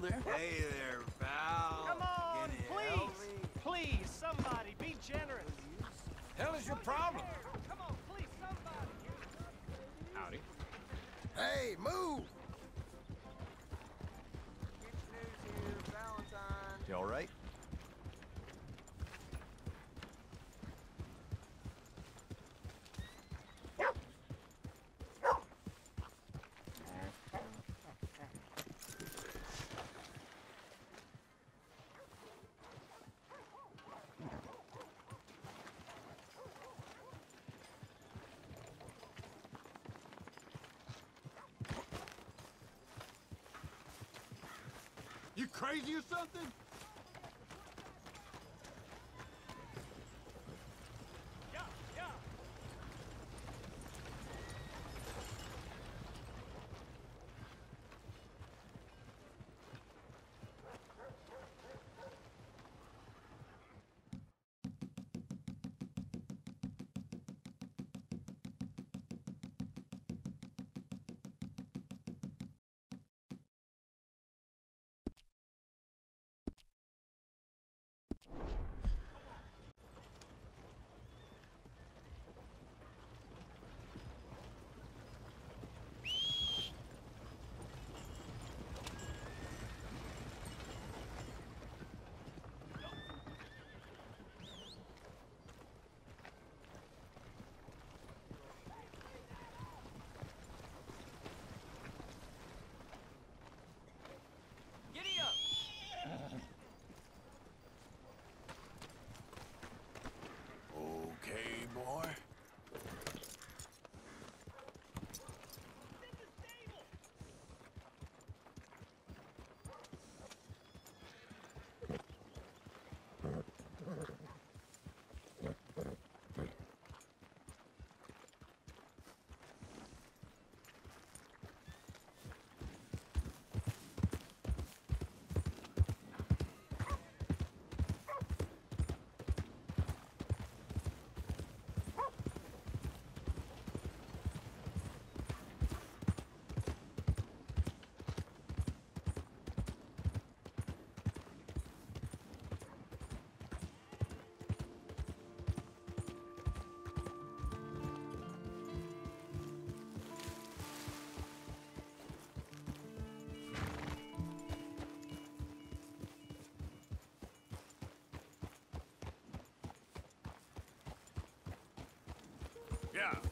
know there. Hey there, pal. Come on, Can you help please! Please, somebody, be generous! Hell is your problem? Come on, please, somebody! Howdy. Hey, move! You crazy or something? Yeah, yeah! Giddy up! Okay, Yeah.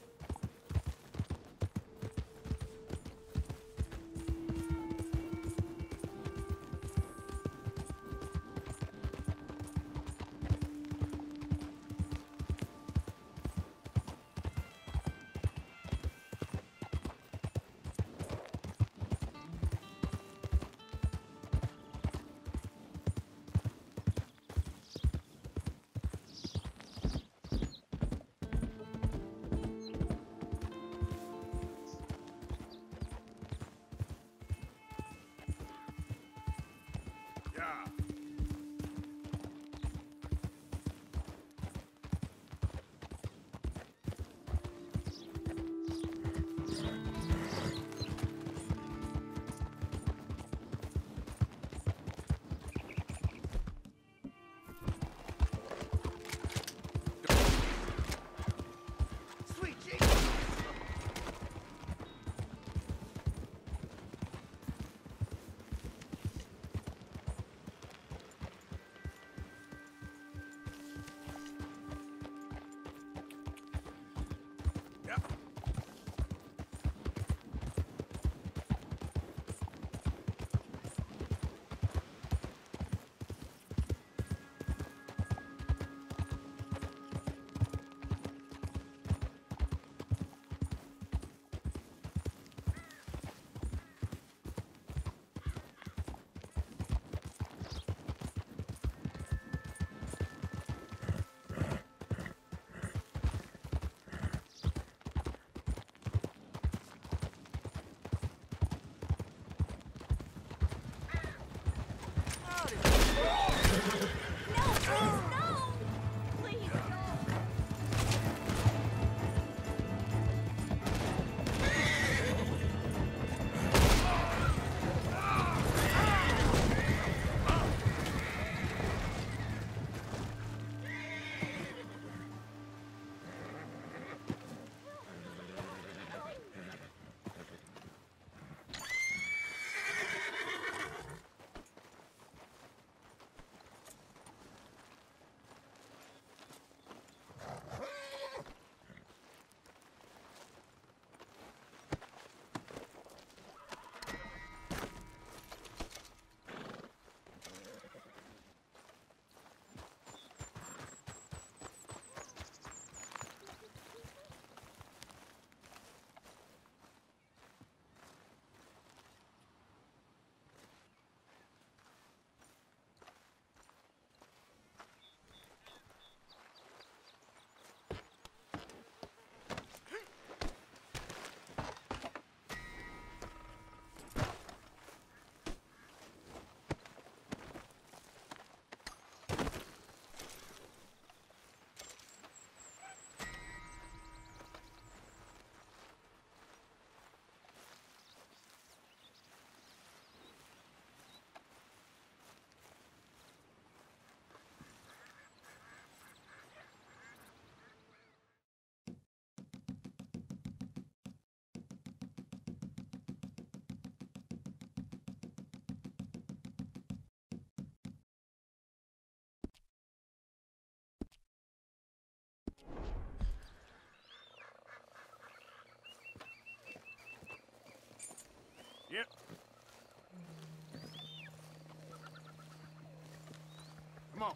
Come on.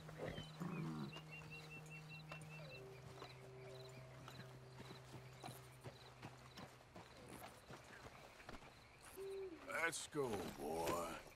Let's go, boy.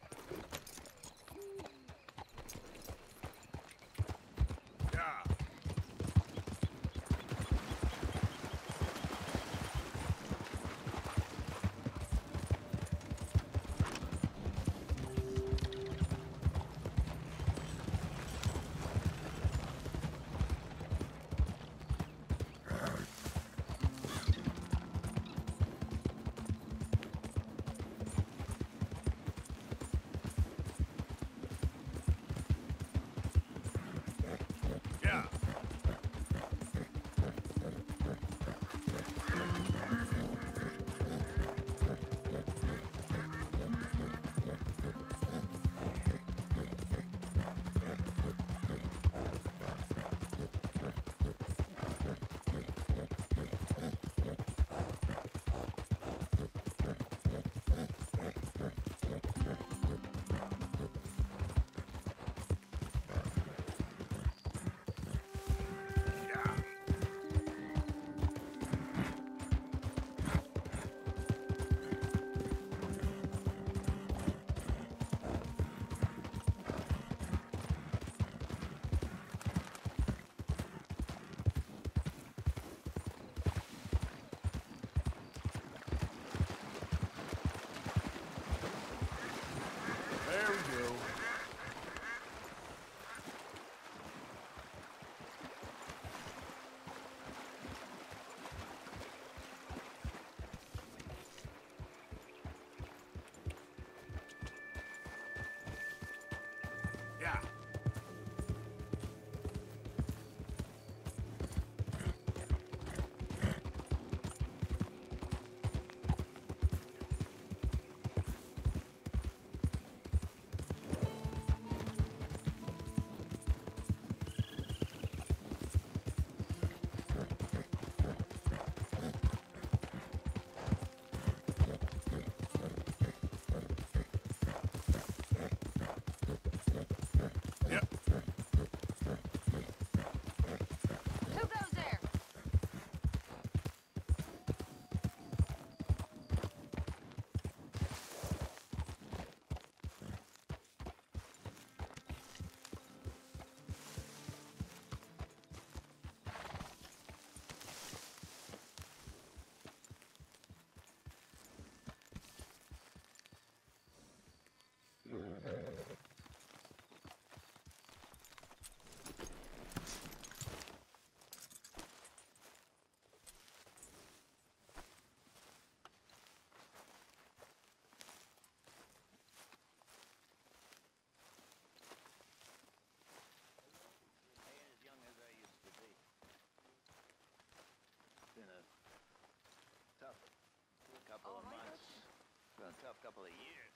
Tough couple of years.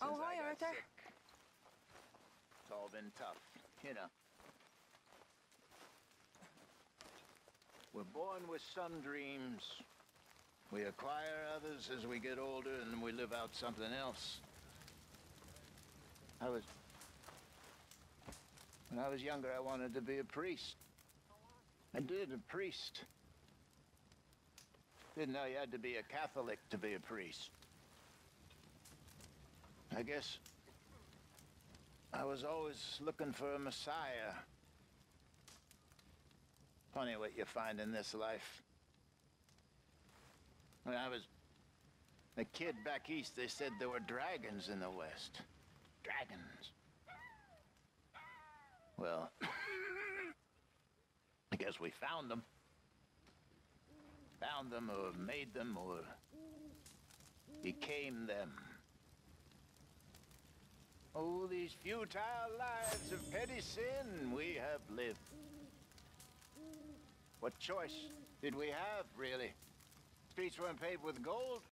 Oh, since I hi, Arthur. Sick. It's all been tough, you know. We're born with some dreams. We acquire others as we get older, and we live out something else. I was when I was younger, I wanted to be a priest. I did, a priest. Didn't know you had to be a Catholic to be a priest. I guess I was always looking for a Messiah. Funny what you find in this life. When I was a kid back east, they said there were dragons in the West. Dragons. Well, I guess we found them. Found them or made them or became them. Oh, these futile lives of petty sin we have lived. What choice did we have, really? Streets weren't paved with gold.